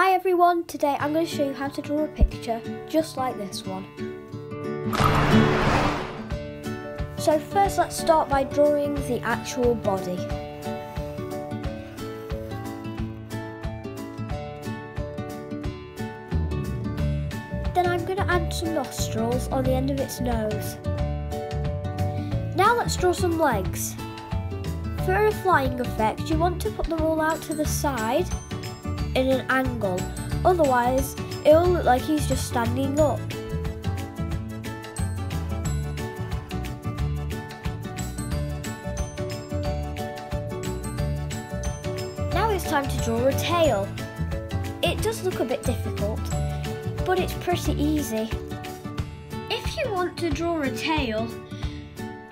Hi everyone, today I'm going to show you how to draw a picture just like this one. So first let's start by drawing the actual body. Then I'm going to add some nostrils on the end of its nose. Now let's draw some legs. For a flying effect, you want to put them all out to the side in an angle, otherwise it will look like he's just standing up. Now it's time to draw a tail. It does look a bit difficult, but it's pretty easy. If you want to draw a tail,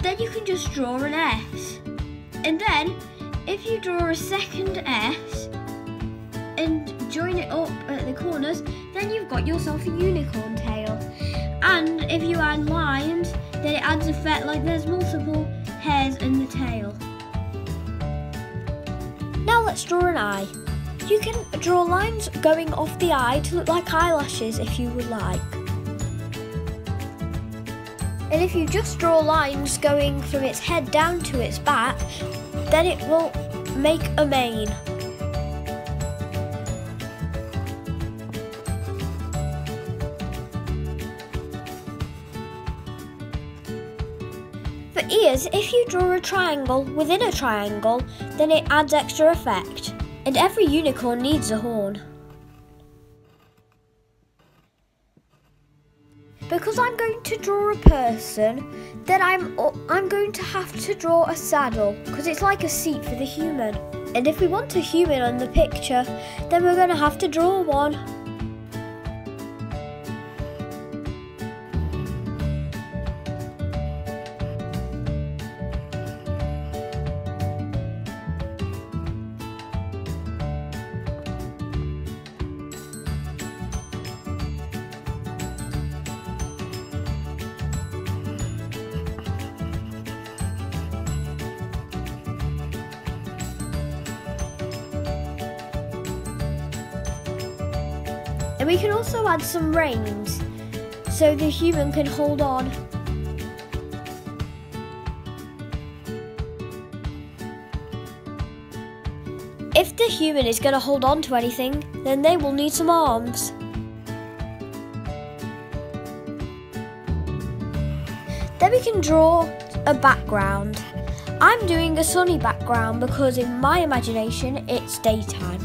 then you can just draw an S. And then, if you draw a second S, and join it up at the corners, then you've got yourself a unicorn tail. And if you add lines, then it adds a effect like there's multiple hairs in the tail. Now let's draw an eye. You can draw lines going off the eye to look like eyelashes if you would like. And if you just draw lines going from its head down to its back, then it will make a mane. For ears, if you draw a triangle within a triangle, then it adds extra effect. And every unicorn needs a horn. Because I'm going to draw a person, then I'm I'm going to have to draw a saddle because it's like a seat for the human. And if we want a human on the picture, then we're going to have to draw one. And we can also add some reins so the human can hold on. If the human is going to hold on to anything, then they will need some arms. Then we can draw a background. I'm doing a sunny background because in my imagination it's daytime,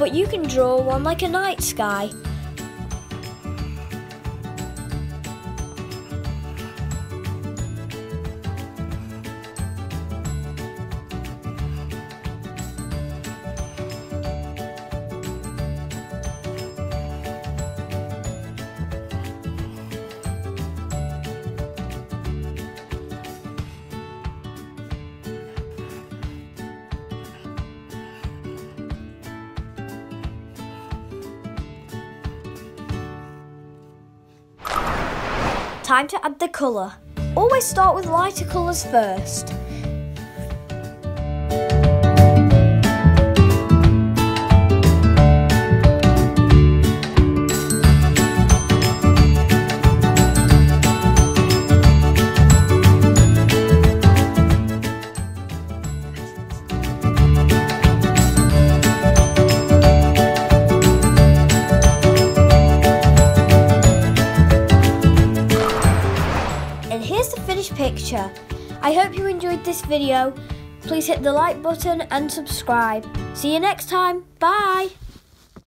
but you can draw one like a night sky Time to add the colour. Always start with lighter colours first. Picture. I hope you enjoyed this video. Please hit the like button and subscribe. See you next time. Bye.